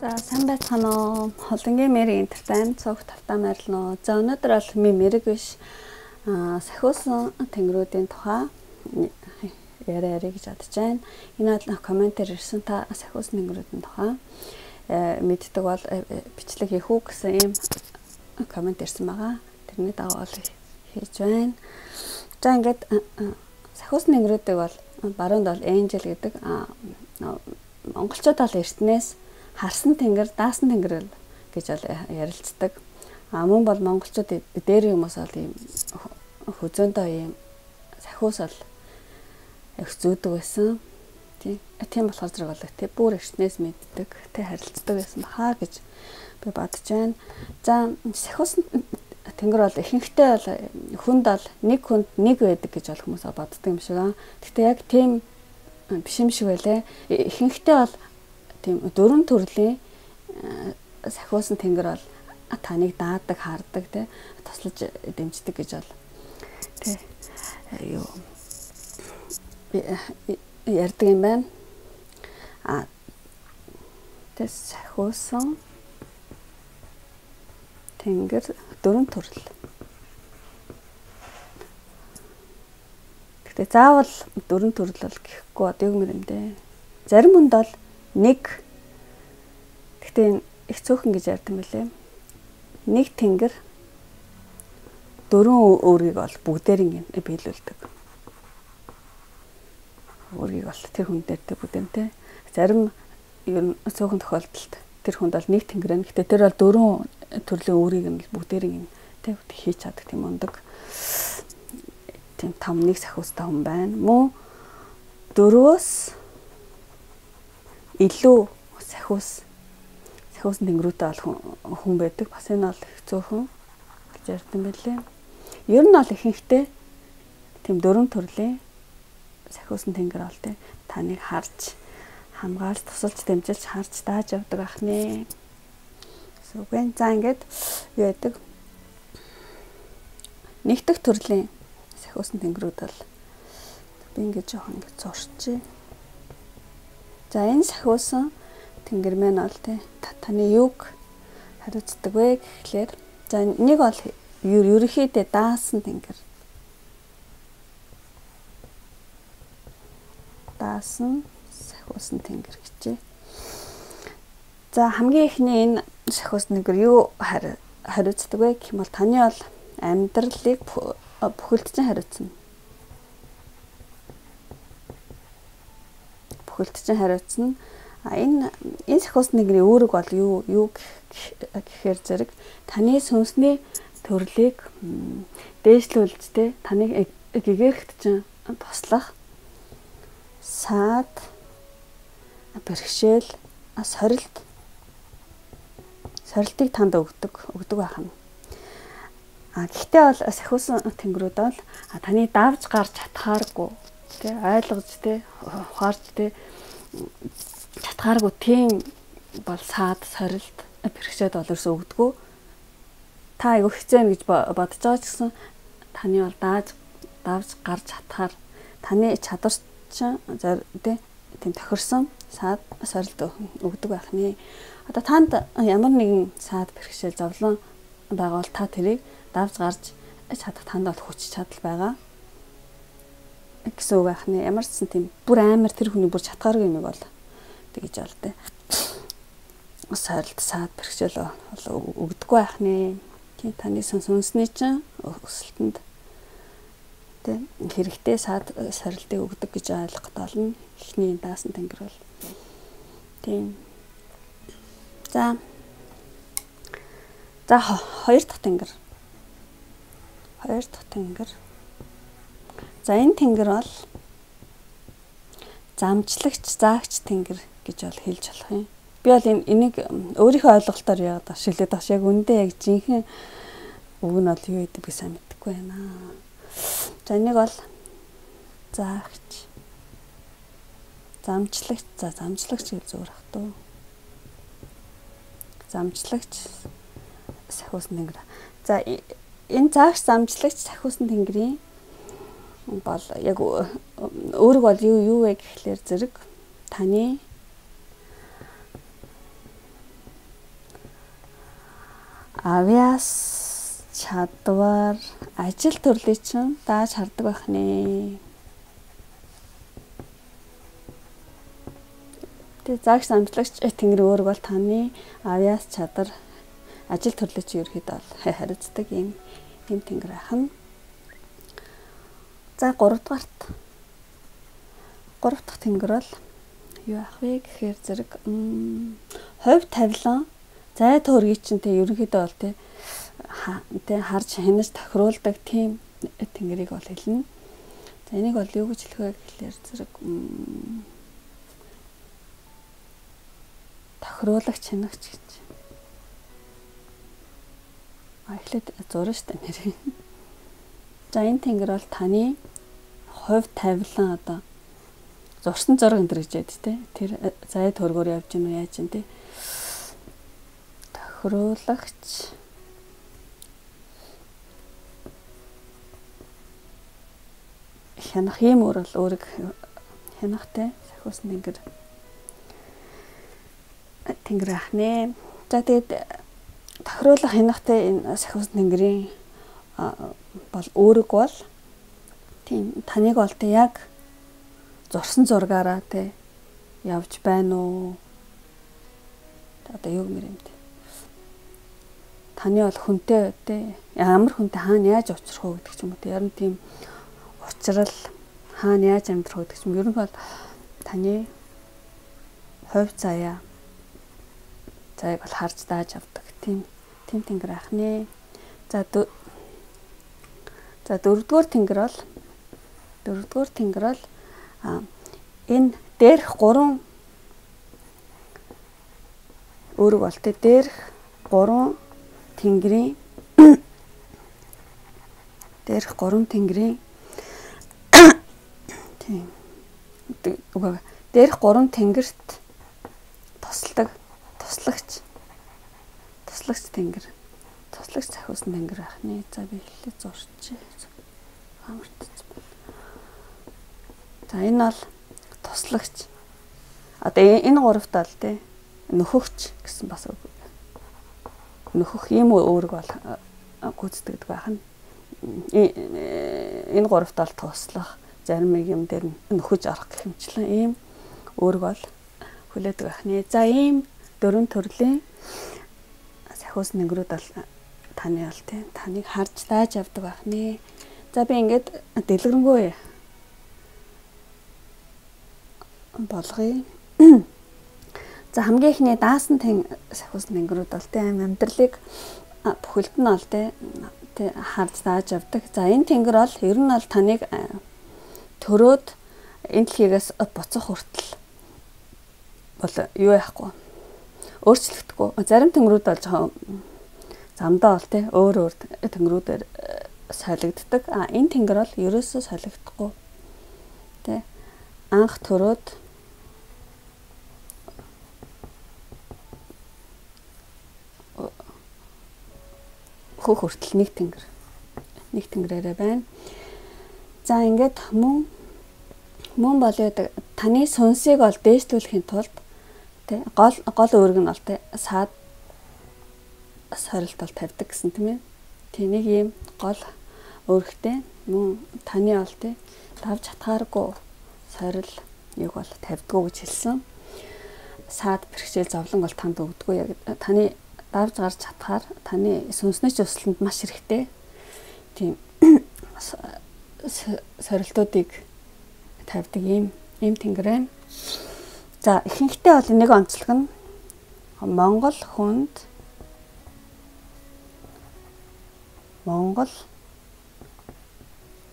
За сайн байцгаана уу? Холонгийн мэрийн энтертайн цогт тавтаа марлно. За өнөөдөр бол ми мэрэг биш аа сахиусан тэнгэрүүдийн тухай яриа ярих гэж бодож байна. Энэ бол комментээр ирсэн та сахиусан тэнгэрүүдийн тухай э, мэддэг бол э, бичлэг хийх үү гэсэн ийм коммент ирсэн байгаа. Тэрний дагуу бол хийж байна. За ингээд э, сахиусан тэнгэрүүдийг бол баруунд бол энжел гэдэг монголчууд бол эртнээс харсан тэнгэр, даасан тэнгэр гэж ярилцдаг. А мөн бол монголчууд дээр хүмүүс бол ийм хөзөөндөө ийм сахиус бол их зүүдэг байсан. Тийм болохоор зэрэг бол тий бүр эртнээс мэддэг, тий харилцдаг байсан баха гэж би бодож байна. За сахиус тэнгэр бол ихэнхдээ бол хүнд бол нэг хүнд нэг байдаг гэж бол хүмүүс боддог юм шиг аа. Гэхдээ яг тийм биш юм шиг байлаа. Ихэнхдээ бол тийм дөрвөн төрлийн э, сахиусан тэнгэр бол таныг даадаг, хардаг те тослож дэмждэг гэж бол те юу э, ярьдаг юм байна. А тэс сахиусан тэнгэр дөрвөн төрөл. Гэтэ заавал дөрвөн төрөл бол гэхгүй одоо юм юм дээ. Зарим хүнд бол нэг гэхдээ их цөөхөн гэж ярьд юм билээ. Нэг тэнгэр дөрвөн өөрийг бол бүгдээрин биелүүлдэг. Өөрийг бол тэр хүн дээртэй бүдэнтэй. Зарим ер нь цөөхөн тохиолдолд тэр хүнд бол нэг тэнгэр нь. Гэтэ тэр бол дөрвөн төрлийн өөрийг нь бүгдээрин тэг хийж чаддаг тийм ундаг. Тийм том нэг сахиустай хүн байна. Мөн дөрвөөс илүү сахиус сахиусан тэнгэрүүтэй бол хүн байдаг. Бас энэ бол зөөхөн гэж ярьсан байлээ. Ер нь бол ихэнхдээ тийм дөрвөн төрлийн сахиусан тэнгэр бол тий таныг харж хамгаалж тусалж дэмжиж харж дааж явдаг ахны. Сүгэн за ингээд юу яадаг нэгдэх төрлийн сахиусан тэнгэрүүд бол би ингээд жоохон ингээд зурчээ. За энэ сахиусан тэнгэр мэн бол тий таны юг хариуцдаг вэ гэхлээр за нэг бол ерөнхийдөө даасан тэнгэр. Даасан сахиусан тэнгэр гэжээ. За хамгийн ихний энэ сахиусан тэнгэр юу хариуцдаг вэ гэх юм бол таны бол амьдралыг бүхэлдсэн хариуцна. Хөлтжин хариуцна. А энэ энэ сахиус нэгний үүрэг бол юу юу гэхээр зэрэг таны сүнсний төрлийг дээшлүүлж тэ таныг гэгэрхт чинь туслах саад бэрхшээл сорилт сорилтыг танд өгдөг өгдөг байх нь. А гэхдээ бол сахиусан тэнгэрүүд бол таны давж гарч чадхааргүй тий ойлгож тий ухаарч тий татгааргүй тийм бол саад сорилт бэрхшээд бол ерөөсөө өгдөггүй та айгу хэцэн гэж бодож байгаа ч гэсэн таны бол дааж давж гарч чадхаар таны чадвар чинь тий тийм тохирсон саад сорилт өгдөг байх нэ. Одоо танд ямар нэгэн саад бэрхшээл зовлон байгаа бол та тэрийг давж гарч чадах танд бол хүч чадал байгаа гэсэн үг байх нэ. Ямар ч сан тийм бүр амар тэр хүний бүр чатгааргүй юм бол тэгэж бол тээ. Сайлт саад бэрхшээл бол өгдөггүй байх нэ. Тийм таны сүнсний чинь өсөлтөнд тийм хэрэгтэй саад сорилтыг өгдөг гэж ойлгоход олно. Эхний даасан тэнгэр бол тийм. За. За хоёр дахь тэнгэр. Хоёр дахь тэнгэр За энэ тэнгэр бол замжлагч, заагч тэнгэр гэж бол хэлж болох юм. Би бол энэ энийг өөрийнхөө ойлголтоор яагаад ашиглаад багш яг үндэ яг жинхэнэ үг нь бол юу гэдэг би сайн мэдэхгүй байна. За энийг бол заагч замжлагч за замжлагч гэж зүгээр ах туу. Замжлагч сахиусан тэнгэр. За энэ заагч замжлагч сахиусан тэнгэрийн бол яг өөрөг бол юу юу вэ гэхлээр зэрэг таны авиас чадвар ажил төрлийг чинь дааж хардаг байх нэ. Тэгээ загш амтлагч тэнгэр өөрөг бол таны авиас чадвар ажил төрлөө чи ерөөхдөө бол хариуцдаг юм юм тэнгэр ахна. За 3 дугаарт 3 дахь тэнгэр бол юу ах вэ гэхээр зэрэг хувь тавилан зай төргийг чинь тэ ерөнхийдөө бол тэ тэ харж хянаж тохируулдаг тийм тэнгэрийг бол хэлнэ. За энийг бол юу гэж хэлэх вэ гэхээр зэрэг тохируулагч хянагч гэж эхлээд зурна штэ нэр. За энэ тэнгэр бол таны хувь тавилан одоо зурсан зураг энэ гэж яд тэ. Тэр зай төргөөр явж гинүү яаж юм тэ. Тохируулагч хянах юм өөр бол өөрийг хянахтай сахиусан тэнгэр тэнгэр ахнэ. За тэгээд тохируулах хянахтай энэ сахиус тэнгэрийн бол өөрөг бол тийм таныг бол тэ яг зурсан зургаараа тэ явж байна уу? Одоо юу гэмээр юм те. Таны бол хүнтэй тэ ямар хүнтэй хаана яаж уулзрах уу гэдэг ч юм уу те. Ярин тийм уучрал хаана яаж амьдрах уу гэдэг ч юм. Ер нь бол таны хувь заяа зайг бол харж дааж авдаг тийм тийм тэнгэр ахнэ. За за дөрөвдүгээр тэнгэр бол дөрөвдүгээр тэнгэр бол энэ дээрх гурван өөрөг бол тэ дээрх гурван тэнгэрийн дээрх гурван тэнгэрийн тийм үгүй дээрх гурван тэнгэрт тусалдаг туслагч туслагч тэнгэр туслагч захиусан тэнгэр ахны за би хэлээ зурч хамартц за энэ бол туслагч. Одоо энэ гуравт бол тий нөхөгч гэсэн бас нөхөх юм өөрөг бол гүйцэтгэдэг байх нь. Энэ гуравт бол туслах зарим юм дээр нөхөж орох гэх юмчлан ийм өөрөг бол хүлээдэг байх нэ за ийм дөрвөн төрлийн сахиус нэнгэрүүд бол таны бол тийм таныг харж тааж авдаг байх нэ. За би ингээд дэлгэрэнгүй болгоё. За хамгийн ихний даасан тань сахиус нэнгэрүүд бол тийм амьдралыг бүхэлд нь бол тийм харж тааж авдаг. За энэ тэнгэр бол ер нь бол таныг төрөөд энэ дэлхийгээс буцах хүртэл бол юу яахгүй өөрчлөгдөхгүй. Зарим тэнгэрүүд бол жоохон замдаа бол тий өөр өөр тэнгэрүүдээр э, солигддог. А энэ тэнгэр бол ерөөсөө солигдохгүй. Тий анх төрөөд хөх хүртэл нэг тэнгэр нэг тэнгэрээрээ байна. За ингээд мөн мөн болоод таны сүнсийг ол дээшлүүлэхийн тулд тий гол гол үүрэг нь бол тий саад сорилт бол тавьдаг гэсэн тийм ээ. Тий нэг юм гол үүрэгтэй мөн таны бол тий давж хатгааргүй сорил нэг бол тавьдгуу гэж хэлсэн. Саад бэрхшээл зовлон бол танд өгдөггүй яг таны давж гарч чадхаар таны сүнснэж өсөлтөнд маш хэрэгтэй. Тийм сорилтуудыг тавьдаг юм юм тэнгэрэн. За ихэнхдээ бол нэг онцлог нь Монгол хүнд Монгол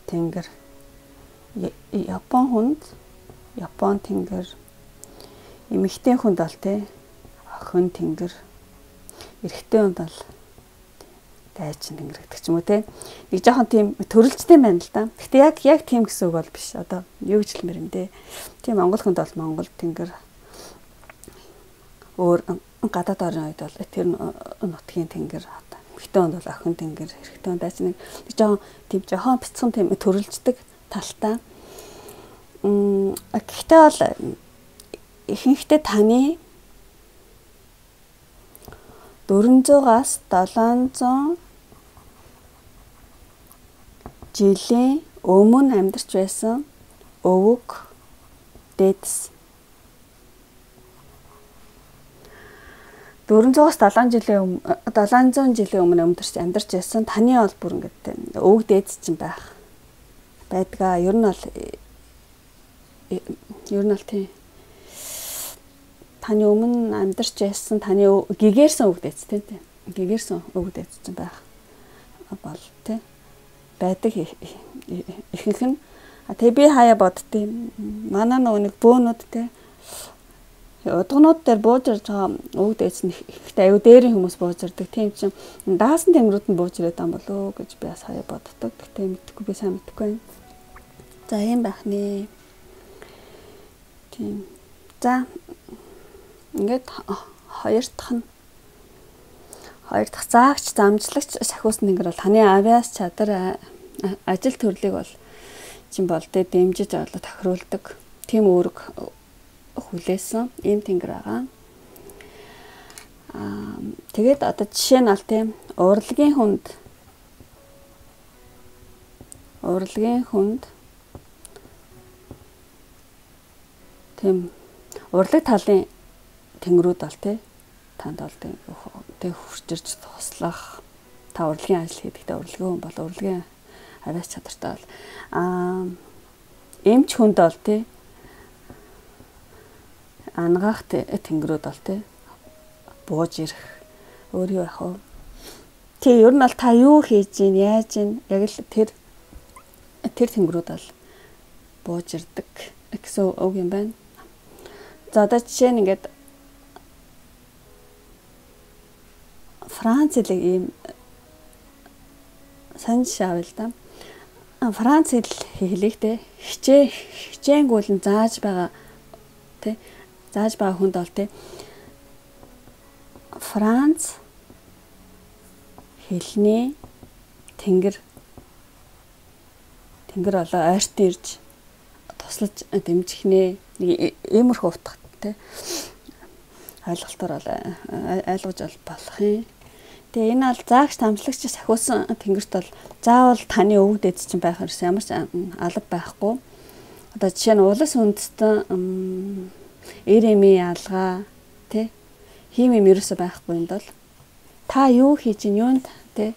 тэнгэр Япон хүнд Япон тэнгэр эмэгтэй хүнд бол тий охин тэнгэр эрэгтэй хүнд бол дайчин тэнгэр гэдэг ч юм уу те. Нэг жоохон тийм төрөлжтэй байна л да. Гэтэ яг яг тийм гэсэн үг бол биш. Одоо юу гэж хэлмээр юм те. Тийм Монгол хүнд бол Монгол тэнгэр өөр гадаад орны үед бол тэр нутгийн тэнгэр ихтэй хүнд бол охин тэнгэр хэрэгтэй хүнд дайчин нэг жоохон тийм жоохон бяцхан тийм төрөлждөг талтай. Мм гэхдээ бол ихэнхдээ таны 400-аас 700 жилийн өмнө амьдарч байсан өвөг дээдс 400-аас 700 жилийн 700 жилийн өмнө амьдарч амьдарч байсан таны бол бүр ингээд өвөг дээдс чинь байх байдгаа. Ер нь бол ер нь бол тийм таны өмнө амьдарч байсан таны гэгэрсэн өвгдөөц тийм гэгэрсэн өвгдөөц чинь байх бол тийм байдаг ихэнх нь. Тэгээ би хаяа боддtiin манай нөгөө нэг бөөнүүд тийм удгнууд дээр бууж ирж байгаа өвгдөөц нь ихтэй аюу дээрийн хүмүүс бууж ирдэг. Тийм чинь даасан тэмрүүд нь бууж ирээд байгаа болоо гэж би бас хаяа боддог. Гэхдээ мэдхгүй би сайн мэдхгүй байна. За юм байх нэ. Тийм. За Ингээд хоёр дахь нь. Хоёр дахь заагч замжлагч сахиус нэнгэр бол таны авиас чадар ажил төрлийг бол чинь бол дэ дэмжиж олоо тохируулдаг. Тийм үүрэг хүлээсэн. Ийм тэнгэр байгаа. Аа тэгээд одоо жишээ нь аль тийм урлагийн хүнд. Урлагийн хүнд. Тийм урлаг талын тэнгэрүүд бол тий танд бол тэг хурцэрч туслах. Та урлагийн ажил хийдэгтэй урлагийн хүн бол урлагийн авиас чадртай бол. Аа эмч хүнд бол тий ангаах тэнгэрүүд бол тий бууж ирэх. Өөр юу яах вэ тий ер нь бол та юу хийж гин яаж гин яг л тэр тэр тэнгэрүүд бол бууж ирдэг. Гэсэн үг юм байна. За одоо жишээ нь ингээд Франц хэлийг ийм санаж авъя л да. Франц хэл хэлийгтэй хичээ хичээнгүүл нь зааж байгаа тий зааж байгаа хүнд бол тий Франц хэлний тэнгэр тэнгэр болоо ойрт ирж туслаж дэмжих нэ нэг иймэрхүү утгатай тий ойлголтоор бол ойлгож болох юм. Тэгээ энэ бол заагч тамжлагч сахиусан тэнгэрт бол заавал таны өвөг дээд чинь байх ерөөс ямар ч алба байхгүй. Одоо жишээ нь улас үндэстэн эрэми алгаа тий химим ерөөсө байхгүй юм бол та юу хийж ин юунд тий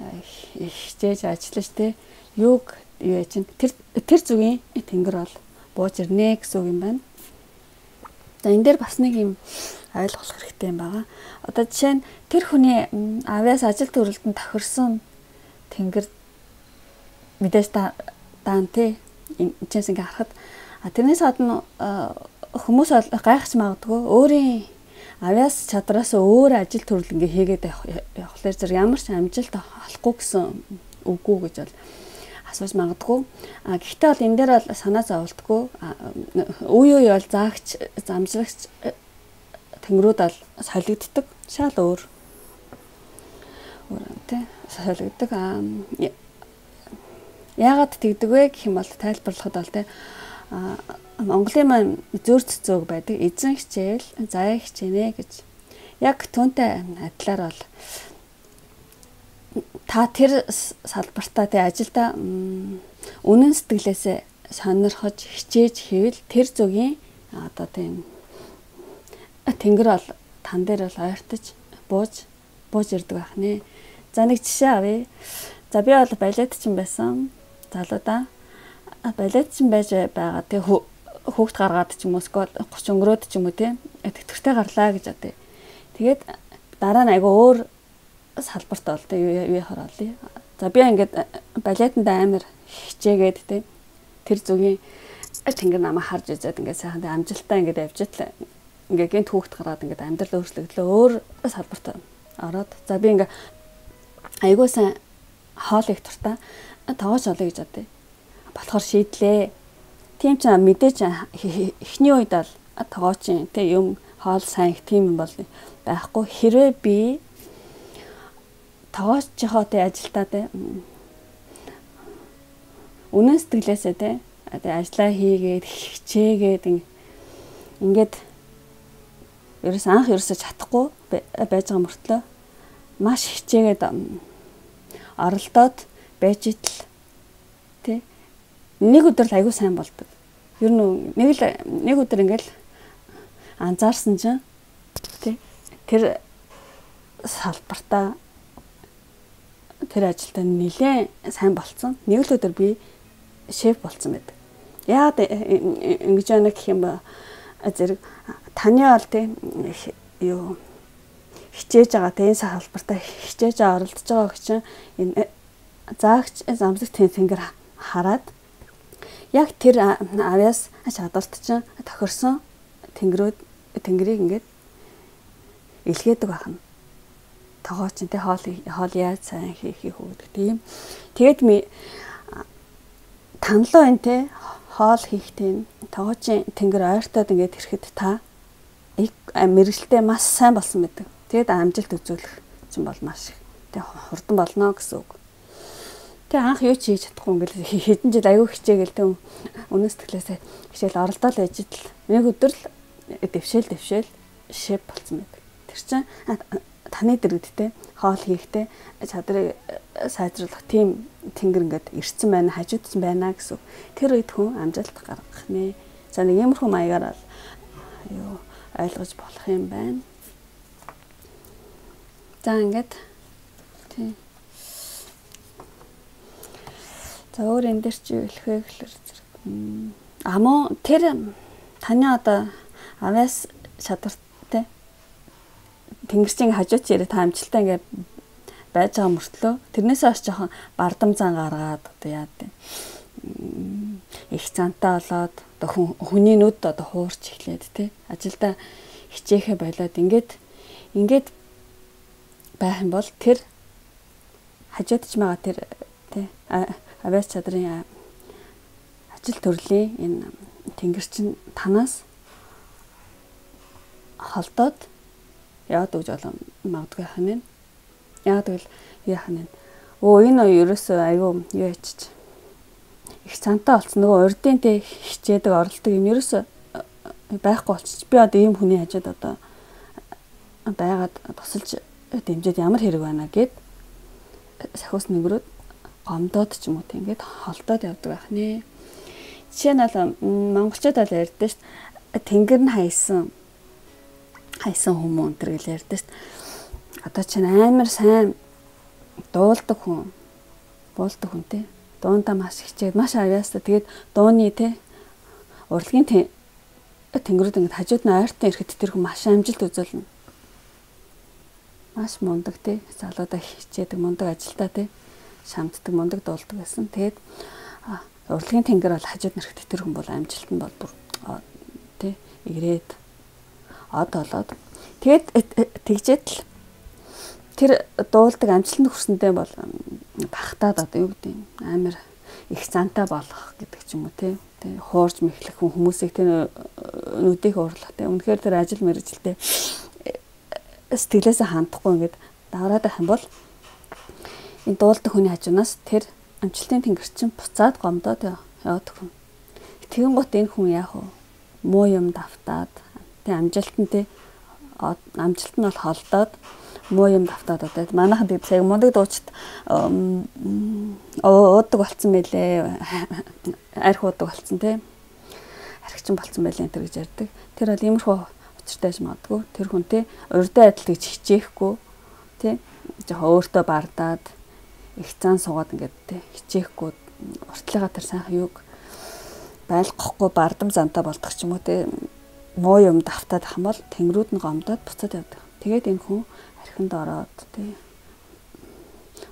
хичээж ажиллаж тий юуг юу яж тэр тэр зүгийн тэнгэр бол бууж ирнэ гэсэн үг юм байна. За энэ дээр бас нэг юм ойлгох хэрэгтэй юм байна. Одоо жишээ нь тэр хүний авиас ажил төрөлдөнд тохирсон тэнгэр мэдээж даан тий энэчээс ингээ харахад тэрнээс гадна хүмүүс гайхаж магадгүй өөрийн авиас чадраас өөр ажил төрөл ингээ хийгээд явахлаар зэрэг ямар ч амжилт олохгүй гэсэн үгүй гэж бол асууж магадгүй. А гэхдээ бол энэ дээр бол санаа зовлтгүй. Үе үе бол заагч, замжлагч тэнгэрүүд бол солигддог. Шал өөр. Өөр тий солигддог. Аа яагаад тэгдэг вэ гэх юм бол тайлбарлахад бол тий Монголын маань зөөр цэцөөг байдаг. Эзэн хичээл, заяа хичээнэ гэж. Яг түүнтэй адилаар бол та тэр салбартаа тий ажилда үнэн сэтгэлээсээ сонирхож хичээж хийвэл тэр зүгийн одоо тийм тэнгэр бол тан дээр бол ойртож бууж бууж ирдэг байх нэ. За нэг жишээ авъя. За би бол балетчин байсан. Залуудаа балетчин байж байгаа. Тэг хүүхд гаргаад ч юм уу скол 30 өнгөрөөд ч юм уу тийм тэтгэвртэй гарлаа гэж одоо. Тэгээд дараа нь айгаа өөр салбарт бол тэг юу яхаар олъё. За би ингээд балетанд амар хичээгээд тийм тэр зүгийн тэнгэр намайг харж үзээд ингээд сайхан амжилттай ингээд явж итлээ ингээ гинт хүүхд гараад ингээд амьдрал өөрчлөгдлөө өөр салбарт ороод за би ингээ айгуу сайн хоол их туртаа тоогооч олё гэж бодъё. Болохоор шийдлээ. Тийм ч мэдээж эхний үед бол тоогоочин тэг юм хоол сайн их тийм юм бол байхгүй. Хэрвээ би тоогоочийнхоо тэг ажилдаа тэг үнэн сэтгэлээсээ тэг ажлаа хийгээд хичээгээд ингээд ерөөс анх ерөөсө чадахгүй байж байгаа мөртлөө маш хичээгээд оролдоод байж итл нэг өдөр л аягүй сайн болдог. Ер нь нэг л нэг өдөр ингээл анзаарсан чинь тий тэр салбартаа тэр ажилдаа нэлээд сайн болцсон. Нэг л өдөр би шеф болцсон байдаг. Яагаад ингэж яана гэх юм ба зэрэг таны бол тийм юу хичээж байгаа тийм салбартаа хичээж оролдож байгаа гэж энэ заагч замсаг тэнгэр хараад яг тэр авяас чадварт чинь тохирсон тэнгэрүүд тэнгэрийг ингээд илгээдэг байна. Тогоо чинь тэ хоол хоол яаж сайн хийх хөөдөг тийм. Тэгэд ми танлоо энэ тэ хоол хийх тийм тогоочин тэнгэр ойртоод ингээд ирэхэд та мэрэгчлээ маш сайн болсон байдаг. Тэгэд амжилт үзүүлэх чинь бол маш их. Тэг хурдан болно гэсэн үг. Тэг анх юу ч хийж чадахгүй ингээл хэдэн жил аягүй хичээгээл тэг өнөөс төглөөсөө хичээл оролдоод ажил нэг өдөр л дэвшээл дэвшээл шип болсон байдаг. Тэр чинь таны дэрэгдтэй хоол хийхдээ чадрыг сайжруулах тийм тэнгэр ингээд ирсэн байна хажуудсан байна гэсэн. Тэр үед хүн амжилт гаргах нэ. За нэг иймэрхүү маягаар л юу ойлгож болох юм байна. За ингээд тий. За өөр энэ дээр чи хэлэх вэ гэхээр зэрэг амуу тэр таны одоо авяас чадвартай тэнгэрчийн хажууч ирээ та амжилттай ингээд байж байгаа мөртлөө тэрнээсээ бас жоохон бардам зан гаргаад одоо яа гэдэг их цантаа болоод одоо хүний нүд одоо хуурч эхлээд тий ажилда хичээхэ болоод ингээд ингээд байх юм бол тэр хажуудж байгаа тэр тий авиас чадрын ажил төрлийн энэ тэнгэрчин танаас холдоод яваад өгж болон магадгүй хань. Яагаад гэвэл яах нь өө энэ уу ерөөсөө аюу юу ячиж их цантаа болсон нөгөө урдын тэ хичээдэг оролдог юм ерөөсөө э, байхгүй болчих. Би одоо ийм хүний хажууд одоо байгаад тусалж дэмжиж ямар хэрэг байна гэд сахиус нэгрүүд гомдоод ч юм уу тийм ингээд холдоод явдаг байх нэ. Жишээ нь бол монголчууд бол ярьдээ шүү дээ. Тэнгэр нь хайсан хайсан хүмүүс өнтер гэж ярьдээ шүү дээ. Одоо чинь амар сайн дуулдаг хүн. Буулдаг хүн тийм дуунда маш хичээд маш авьяастай тэгээд дууны те урлагийн тэнгэрүүд ингээд хажууд нь ойртон ирэхэд тэр хүн маш амжилт үзүүлнэ. Маш мундаг те залуудаа хичээдэг мундаг ажилтаа те шамддаг мундаг дуулдаг гэсэн. Тэгээд урлагийн тэнгэр бол хажууд нь ирэхэд тэр хүн бол амжилт нь бол бүр те игрээд од болоод тэгээд э, э, тэгжээд л тэр дуулдаг амжилтанд хүрсэндээ бол багтаад одоо юу гэдэг амар их зантай болох гэдэг ч юм уу тий. Хуурж мэхлэх хүмүүсийг тэ нүдийг уурлах тий. Үнэхээр тэр ажил мэрэгжилтэй сэтгэлээсээ хандахгүй ингээд давраад байх юм бол энэ дуулдаг хүний хажуунаас тэр амжилтын тэнгэрчин буцаад гомдоод яваад хүн. Тэгэн гот энэ хүн яах вэ? Муу юм давтаад тий амжилт нь тий амжилт нь бол холдоод муу юм давтаад одоо манайхан тийм цаг мундаг дуучид уудаг болцсон байлээ арх уудаг болцсон тий архичин болцсон байлээ энэ гэж ярьдаг тэр бол иймэрхүү учиртай ч магадгүй тэр хүн тий урдаа адил гэж хичээхгүй тий жоохон өөртөө бардаад их цаан суугаад ингээд хичээхгүй уртлыгаа тэр сайхан юг байлгахгүй бардам зантаа болдог ч юм уу тий муу юм давтаад ах юм бол тэнгэрүүд нь гомдоод буцаад явдаг. Тэгээд энэ хүн архинд ороод тий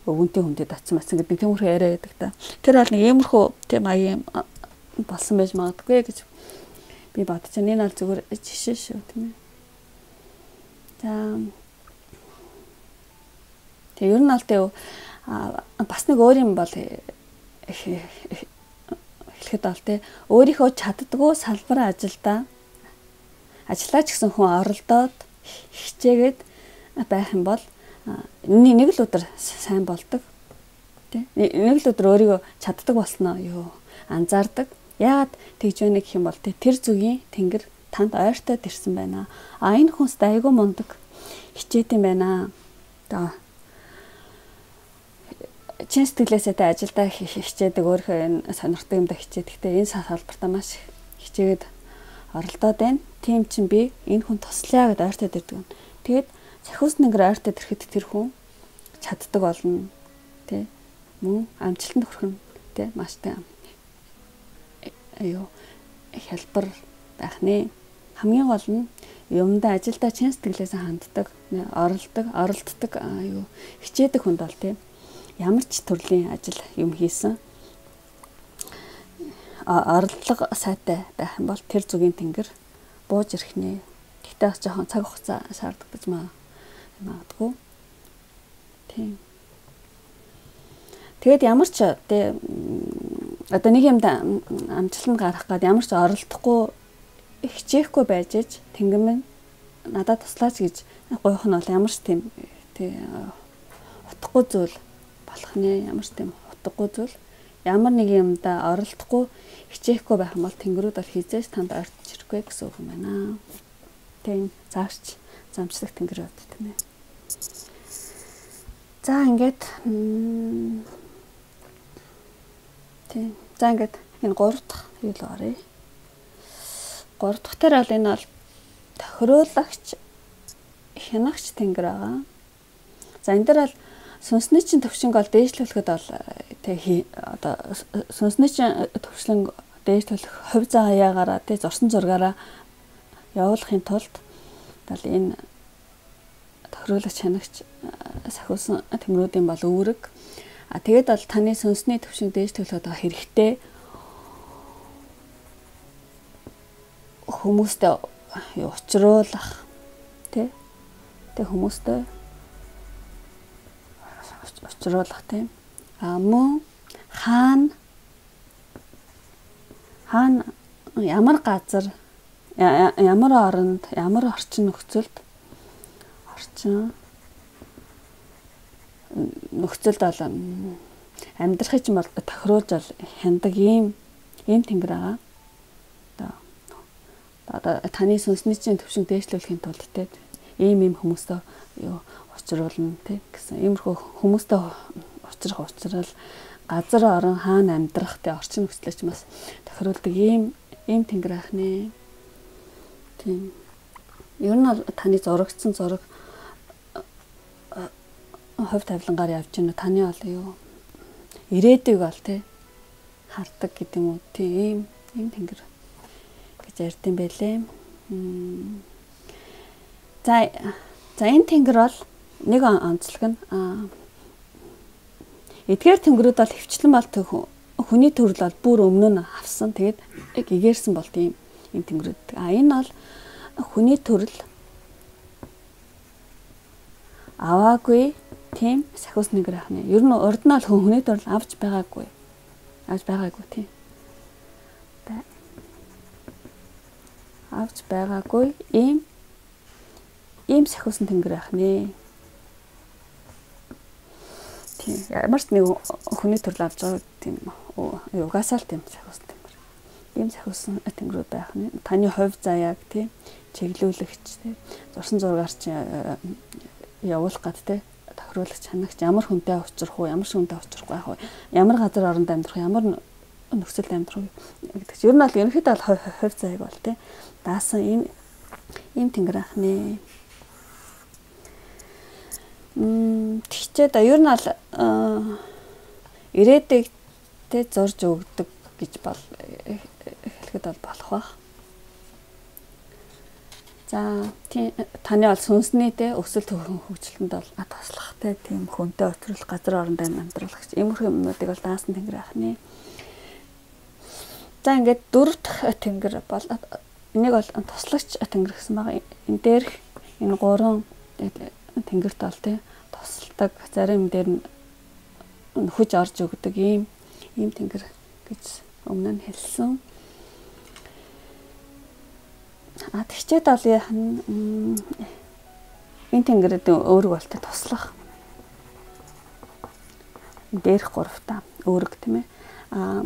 өвөнтэй хүндэд атсан мацсан гэдэг тиймэрхүү яриа байдаг та. Тэр бол нэг иймэрхүү тийм аяа болсон байж магадгүй гэж би бодчих. Энэ бол зүгээр жишээ шүү тийм ээ. За Тэгээ ер нь аль тэг бас нэг өөр юм бол эхлэхэд бол тэг өөрийнхөө чаддгүй салбар ажилдаа ажиллаач гэсэн хүн оролдоод хичээгээд байх юм бол нэг л өдөр сайн болдог. Тэ? Нэг л өдөр өөрийгөө чаддаг болсноо юу анзаардаг. Яагаад тэгж байна гэх юм бол тэр зүгийн тэнгэр танд ойртоод ирсэн байна. А энэ хүнс айгүй мундаг хичээд юм байна. Одоо чин сэтгэлээсээ тэ ажилдаа хичээдэг өөрөө энэ сонирхдаг юм да хичээд. Гэхдээ энэ салбартаа маш хичээгээд оролдоод байна. Тийм чинь би энэ хүн туслая гэдээ ойртоод ирдэг. Тэгээд сахиус нэнгэр ойртоод ирэхэд тэр хүн чаддаг болно. Тэ мөн амжилтанд хүрэх нь тэ маш тэ аюу хялбар байх нэ. Хамгийн гол нь юмдаа ажилдаа чин сэтгэлээсээ ханддаг, оролдог, оролддог аюу хичээдэг хүнд бол тийм ямар ч төрлийн ажил юм хийсэн орлого сайтай байх юм бол тэр зүгийн тэнгэр бууж ирэх нэ. Гэтэ бас жоохон цаг хугацаа шаарддаг маа магадгүй. Тийм. Тэгэд ямар ч тий одоо нэг юмд амжилт гарах гад ямар ч оролдохгүй хичээхгүй байж аж тэнгэн минь надад туслаач гэж гойх нь бол ямар ч тийм тий утгагүй зүйл болох нэ ямар ч тийм утгагүй зүйл ямар нэг юмда оролдохгүй хичээхгүй байх юм бол тэнгэрүүд бол хизээс танд ойртож ирэхгүй гэсэн үг юм байна. Тийм заавч замчлах тэнгэр бод тийм ээ. За ингээд Тийм. За ингээд энэ 3 дахь юу л оръё. 3 дахь дээр бол энэ бол тохируулагч хянагч тэнгэр байгаа. За энэ дээр бол сүнсний чин төвшинг бол дээшлүүлэхэд бол тэг одоо сүнсний чин төвшлэн дээшлүүлэх хувь зан хаяагаараа тэг зурсан зургаараа явуулахын тулд бол энэ тохируулагч хянагч сахиусан тэмрүүдийн бол үүрэг А тэгээд бол таны сүнсний төвшинг байгаа хэрэгтэй. Хүмүүстэй уулзруулах тий. Тэг хүмүүстэй уулзруулах тий. А мөн хаана? Хаана? Ямар газар? Ямар оронд ямар орчин нөхцөлд? Орчин нөхцөлд бол амьдрахыг ч бол тохируулж бол хяндаг ийм ийм тэнгэр байгаа. Одоо таны сүнсний чинь төвшин дээшлүүлэхийн тулд те ийм ийм хүмүүстэй юу учруулна те гэсэн иймэрхүү хүмүүстэй учрах учрал газар орон хаана амьдрах те орчин нөхцөлч бас тохируулдаг ийм ийм тэнгэр ах нэ. Тийм. Ер нь бол таны зурагцсан зураг хувь тавилангаар явж байна. Таны бол юу? Ирээдүйг бол тий хардаг гэдэг юм уу? Тий ийм ийм тэнгэр гэж ярьдсан байлээ. За за энэ тэнгэр бол нэг онцлог нь эдгээр тэнгэрүүд бол хөвчлэн болт хүний төрөл бол бүр өмнө нь авсан. Тэгээд гэгэрсэн болт ийм ийм тэнгэрүүд. А энэ бол хүний төрөл аваагүй тийм сахиус нэгэр ахна. Ер нь урд нь л хүний дөрл авч байгаагүй. Авч байгаагүй тийм. Авч байгаагүй ийм ийм сахиус тэнгэр ахна. Тийм. Ямар ч нэг хүний төрл авч байгаа тийм угаасаа л тийм сахиус тэнгэр. Ийм сахиус тэнгэрүүд байх нь таны хувь заяаг тийм чиглүүлэгч тийм зурсан зургаарч э, явуулах гад тийм тохируулах чанагч ямар хүнтэй уулзрах уу, ямар хүнтэй уулзрахгүй байх вэ? Ямар газар оронд амьдрах, ямар нөхцөлд амьдрах гэдэг чинь ер нь бол ерөнхийдөө бол хувь заяг бол тий. Даасан ийм ийм тэнгэр ах нэ. Мм тэгчээд ер нь бол ирээдүйг тий зурж өгдөг гэж бол хэлэхэд бол болох байх. За таны бол сүнсний те өсөл хөгжилтөнд бол таслахтай тийм хүнтэй отрол газар оронд амьдруулагч иймэрхүү юмнуудыг бол даасан тэнгэр ахны. За ингээд дөрөв дахь тэнгэр бол энийг бол туслагч тэнгэр гэсэн байгаа. Энэ дээр энэ гурван тэнгэрт бол те тусалдаг зарим дээр нь нөхөж орж өгдөг ийм ийм тэнгэр гэж өмнө нь хэлсэн. А тэгчээд бол энэ тэнгэрийн өөрөг болтой туслах. Дээрх гуравта өөрөг тийм ээ. А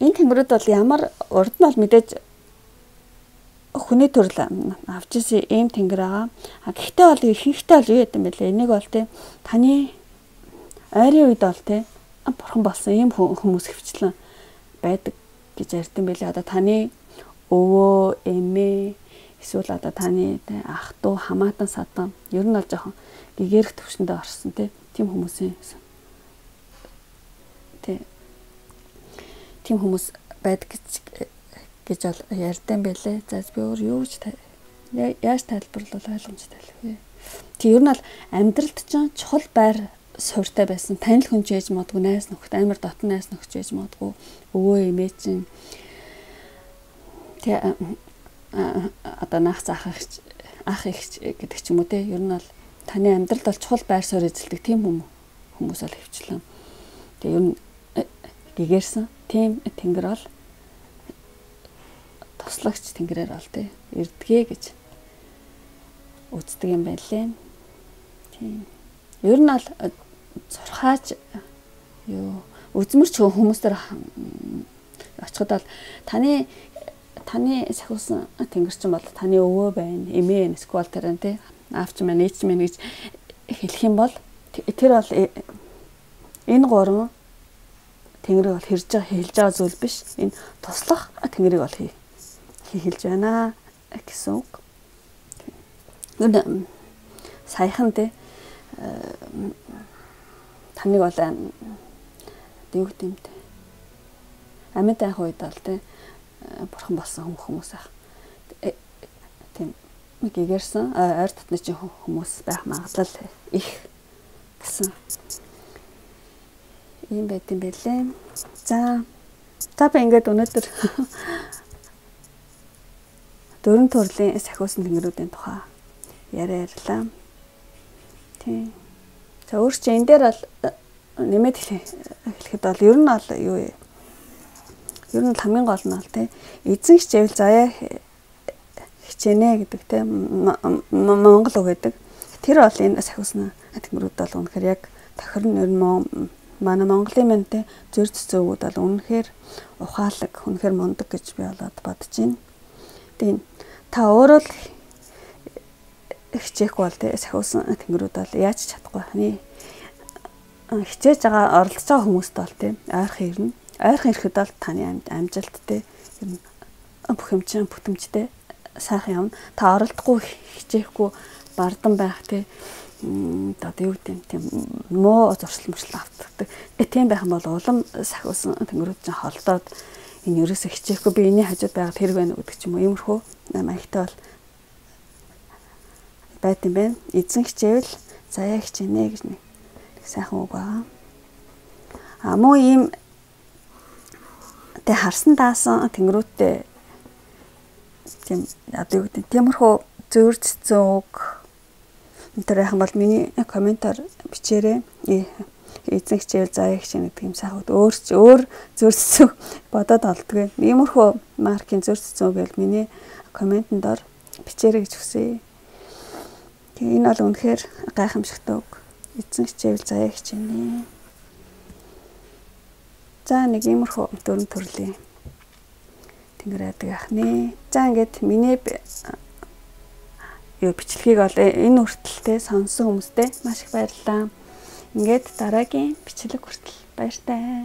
энэ тэнгэрүүд бол ямар урд нь бол мэдээж хүний төрөл авч ирсэн ийм тэнгэр байгаа. А гэхдээ бол ихэнхдээ бол юу яд юм бэ лээ. Энийг бол те таны ойрын үед бол те бурхан болсон ийм хүмүүс хөвчлэн байдаг гэж ярьдсан байлээ. Одоо таны өвөө, эмээ эсвэл одоо таны ах トゥ хамаатан садан ер нь бол жоохон гэгэрх төвшөндөө орсон тийм хүмүүсийн тийм хүмүүс байдаг гэж гэж ярьдан байлээ. За би өөр юу гэж яаж тайлбарлавал ойлгомжтой вэ? Тэг ер нь бол амьдралд ч чухал байр суурьтай байсан. Танил хүн ч ээж модгүй найс нөхд амар дотн найс нөхч ээж модгүй өвөө эмээ чинь тэг одоо наах заах ах их гэдэг ч юм уу те. Ер нь бол таны амьдралд бол чухал байр суурь эзэлдэг тийм хүмүүс хүмүүс бол хөвчлэн тэг ер нь э, гэгэрсэн тийм тэнгэр бол туслагч тэнгэрээр бол тий эрдгээ гэж үздэг юм байлээ. Тийм. Ер нь бол зурхаач юу үзмэрч хүмүүстэр очиход бол таны таны сахиусан тэнгэрчин бол таны өвөө байна, эмээ сквал тэр нь тий аавч маань ээч маань гэж хэлэх юм бол тэр бол э, энэ гурван тэнгэрийг бол хэрж байгаа хэлж байгаа зүйл биш. Энэ туслах тэнгэрийг бол хий хэлж байна гэсэн үг. Нүд саяхан тэ таныг бол юу гэдэг юм те. Амьд байх үед бол те бурхан болсон хүмүүс ах. Тийм гэгэрсэн ойр дотны чинь хүмүүс байх магадлал их гэсэн юм байт юм бэлээ. За та ба ингээд өнөөдөр дөрөн төрлийн сахиусан тэнгэрүүдийн тухай яриа ярьлаа. Тийм. За өөр чи энэ дээр бол э, нэмээд хэлэхэд бол ер нь бол юу? Ер нь хамгийн гол нь бол тийм эзэн хичээвэл заяа хичээнэ гэдэг тийм Монгол үг гэдэг. Тэр бол энэ сахиусна тэнгэрүүд бол үнэхээр яг тохирн ер нь манай Монголын мэн тийм зөр цэцүүгүүд бол үнэхээр ухаалаг, үнэхээр мундаг гэж би болоод бодож байна. Тийм та өөрөө л хичээхгүй бол тий сахиусан тэнгэрүүд бол яаж чадахгүй. Хани хичээж байгаа оролдож байгаа хүмүүст бол тий ойрхон ирнэ ойрхон ирэхэд бол таны амьд амжилт тий ер нь бүх юм чинь бүтэмжтэй сайхан явна та оролдохгүй хичээхгүй бардам байх тий одоо юу гэдэм тийм муу зуршил мөршил автдаг. Э тийм байх юм бол улам сахиусан тэнгэрүүд чинь холдоод энэ ерөөсө хичээхгүй би энэний хажууд байгаад хэрэг байна гэдэг ч юм уу иймэрхүү маягтай бол байт юм байна. Эзэн хичээвэл заяа хичээнэ гэж нэг сайхан үг байгаа. А муу ийм тэ харсан даасан тэнгэрүүтээ тийм одоо юу гэдэг тиймэрхүү зөөр цэцэн үг энэ төр яхан бол миний комментар бичээрэй эзэн хичээл заяа хичээнэ гэдэг юм сайхан өөр ч өөр зөрсөв бодоод олдгүй. Иймэрхүү маркийн зөрсөв гэж миний комментэнд ор бичээрэй гэж хүсье. Тэгээ энэ бол үнэхээр гайхамшигтай үг. Эзэн хичээл заяа хичээнэ. За нэг иймэрхүү дөрөн төрлийн тэнгэр айдаг ахны. За ингээд миний юу бичлэгийг бол энэ хүртэлтэй сонсон хүмүүстээ маш их баярлалаа. Ингээд дараагийн бичлэг хүртэл баяртай.